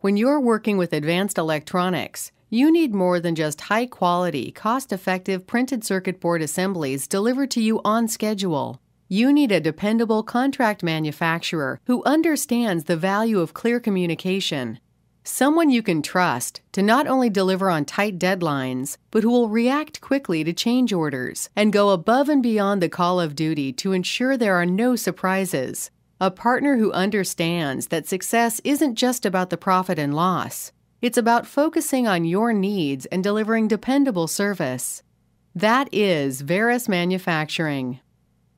when you're working with advanced electronics, you need more than just high quality, cost effective printed circuit board assemblies delivered to you on schedule. You need a dependable contract manufacturer who understands the value of clear communication. Someone you can trust to not only deliver on tight deadlines, but who will react quickly to change orders and go above and beyond the call of duty to ensure there are no surprises. A partner who understands that success isn't just about the profit and loss, it's about focusing on your needs and delivering dependable service. That is Veris Manufacturing.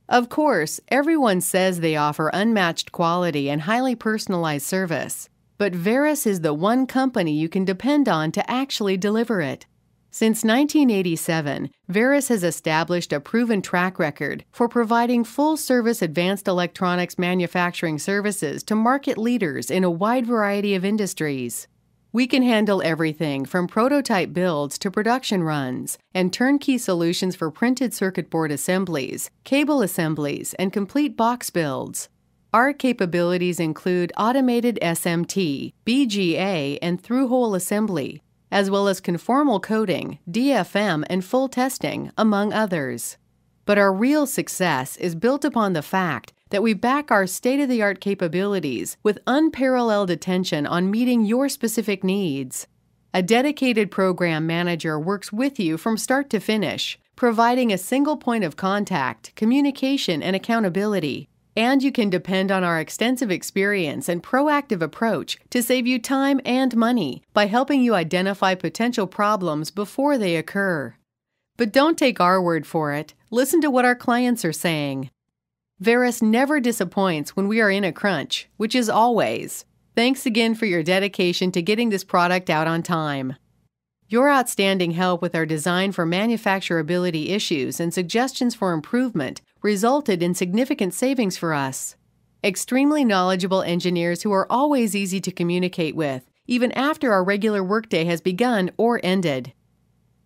Of course, everyone says they offer unmatched quality and highly personalized service, but Veris is the one company you can depend on to actually deliver it. Since 1987, Veris has established a proven track record for providing full service advanced electronics manufacturing services to market leaders in a wide variety of industries. We can handle everything from prototype builds to production runs and turnkey solutions for printed circuit board assemblies, cable assemblies, and complete box builds. Our capabilities include automated SMT, BGA, and through hole assembly, as well as conformal coating, DFM, and full testing, among others. But our real success is built upon the fact that we back our state of the art capabilities with unparalleled attention on meeting your specific needs. A dedicated program manager works with you from start to finish, providing a single point of contact, communication, and accountability. And you can depend on our extensive experience and proactive approach to save you time and money by helping you identify potential problems before they occur. But don't take our word for it. Listen to what our clients are saying. Veris never disappoints when we are in a crunch, which is always. Thanks again for your dedication to getting this product out on time. Your outstanding help with our design for manufacturability issues and suggestions for improvement resulted in significant savings for us. Extremely knowledgeable engineers who are always easy to communicate with, even after our regular workday has begun or ended.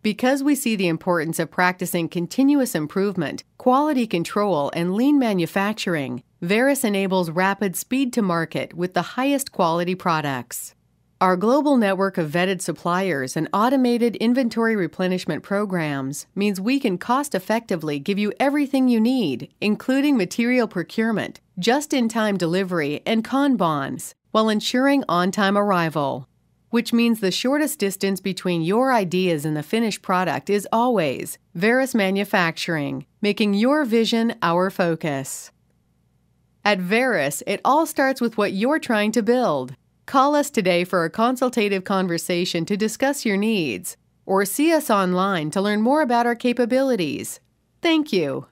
Because we see the importance of practicing continuous improvement, quality control, and lean manufacturing, Veris enables rapid speed to market with the highest quality products. Our global network of vetted suppliers and automated inventory replenishment programs means we can cost effectively give you everything you need, including material procurement, just in time delivery, and Kanbans, while ensuring on time arrival which means the shortest distance between your ideas and the finished product is always Veris Manufacturing, making your vision our focus. At Veris, it all starts with what you're trying to build. Call us today for a consultative conversation to discuss your needs, or see us online to learn more about our capabilities. Thank you.